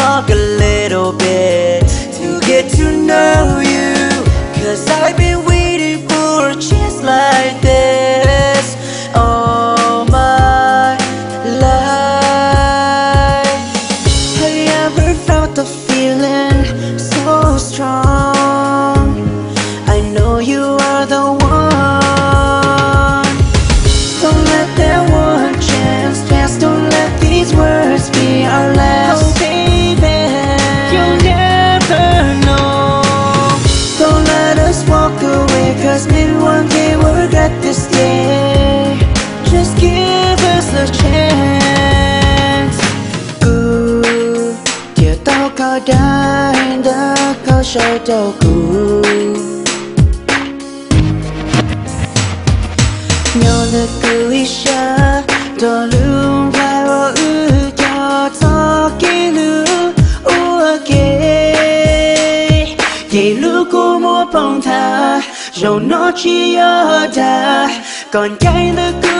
talk Shotoku Yonuk isha Dolun bai wo ukyou Tokiru uake Kiruko mo pongta Jou nochi yoda Con cái nước cứ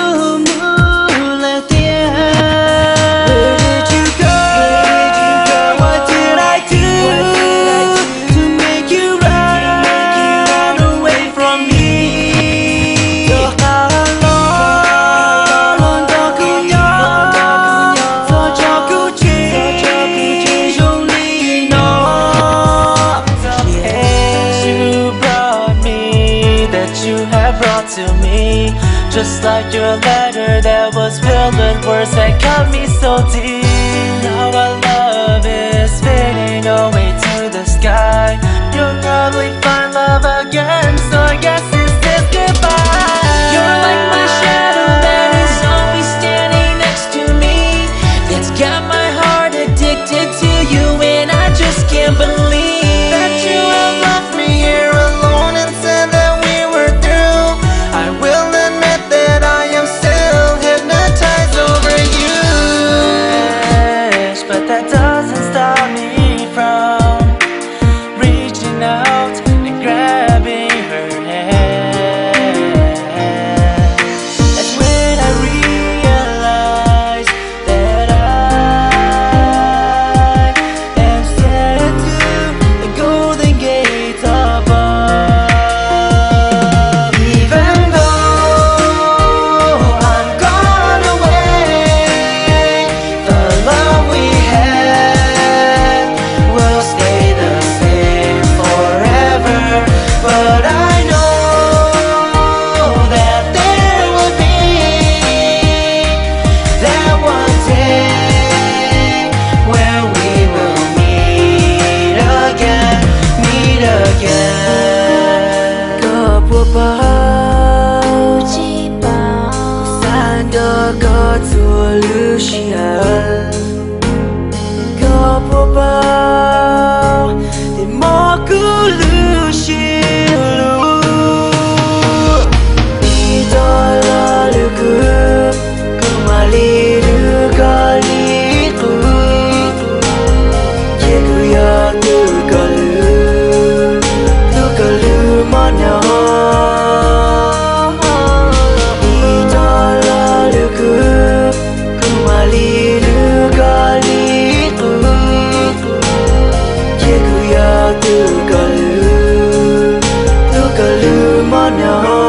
to me. Just like your letter that was filled with words that cut me so deep. Now our love is fading away to the sky. You're probably 抱抱。散的各自旅行。Look at you, look at you, my now.